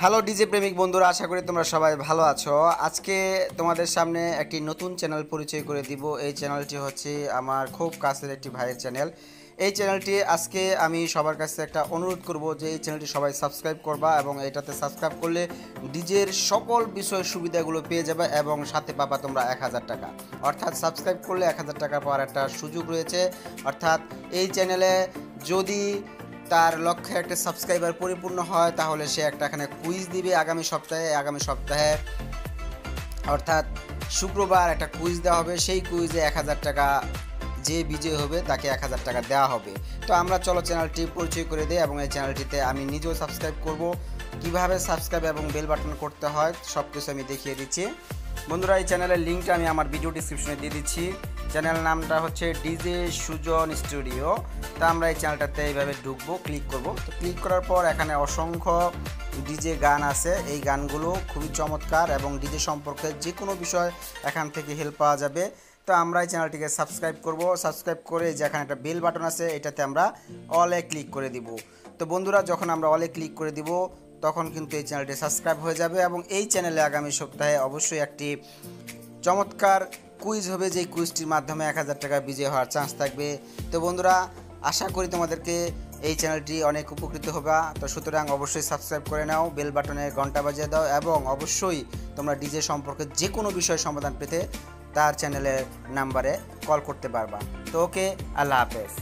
Hello DJ প্রেমিক বন্ধুরা, আশা করি তোমরা সবাই ভালো আছো। আজকে তোমাদের সামনে একটি নতুন চ্যানেল পরিচয় করে দিব। এই চ্যানেলটি হচ্ছে আমার খুব কাছের একটি ভাইয়ের চ্যানেল এই চ্যানেলটি আজকে আমি সবার কাছে একটা অনুরোধ করব যে এই চ্যানেলটি সবাই সাবস্ক্রাইব করবা এবং এটাতে সাবস্ক্রাইব করলে ডিজের সকল বিষয় সুবিধাগুলো পেয়ে যাবে এবং সাথে পাবা তোমরা এক হাজার টাকা। অর্থাৎ সাবস্ক্রাইব করলে এক হাজার টাকা পাওয়ার একটা সুযোগ রয়েছে। অর্থাৎ এই চ্যানেলে যদি তার লক্ষ্যে একটা সাবস্ক্রাইবার পরিপূর্ণ হয়, তাহলে সে একটা এখানে কুইজ দিবে আগামী সপ্তাহে আগামী সপ্তাহে। অর্থাৎ শুক্রবার একটা কুইজ দেওয়া হবে, সেই কুইজে এক হাজার টাকা যে বিজয়ী হবে, তাকে এক হাজার টাকা দেওয়া হবে। তো আমরা চলো চ্যানেলটি পরিচয় করে দিই এবং এই চ্যানেলটিতে আমি নিজেও সাবস্ক্রাইব করব। কীভাবে সাবস্ক্রাইব এবং বেল বাটন করতে হয় সব কিছু আমি দেখিয়ে দিচ্ছি। বন্ধুরা, এই চ্যানেলের লিঙ্কটা আমি আমার ভিডিও ডিসক্রিপশনে দিয়ে দিচ্ছি। চ্যানেল নামটা হচ্ছে ডিজে সুজন স্টুডিও তা আমরা এই চ্যানেলটাতে এইভাবে ঢুকবো ক্লিক করব। তো ক্লিক করার পর এখানে অসংখ্য ডিজে গান আছে। এই গানগুলো খুবই চমৎকার এবং ডিজে সম্পর্কে যে কোনো বিষয় এখান থেকে হেল্প পাওয়া যাবে। তো আমরা এই চ্যানেলটিকে সাবস্ক্রাইব করব। সাবস্ক্রাইব করে যে এখানে একটা বেল বাটন আছে, এটাতে আমরা অলে ক্লিক করে দিব। তো বন্ধুরা, যখন আমরা অলে ক্লিক করে দিব, তখন কিন্তু এই চ্যানেলটি সাবস্ক্রাইব হয়ে যাবে এবং এই চ্যানেলে আগামী সপ্তাহে অবশ্যই একটি চমৎকার কুইজ হবে। যেই কুইজটির মাধ্যমে এক হাজার টাকা বিজয় হওয়ার চান্স থাকবে। তো বন্ধুরা আশা করি তোমাদেরকে এই চ্যানেলটি অনেক উপকৃত হবে। তো সুতরাং অবশ্যই সাবস্ক্রাইব করে নাও বেল বাটনে ঘণ্টা বাজিয়ে দাও এবং অবশ্যই তোমরা ডিজে সম্পর্কে যে কোনো বিষয় সমাধান পেতে তার চ্যানেলের নাম্বারে কল করতে পারবা। তো ওকে আল্লাহ হাফেজ।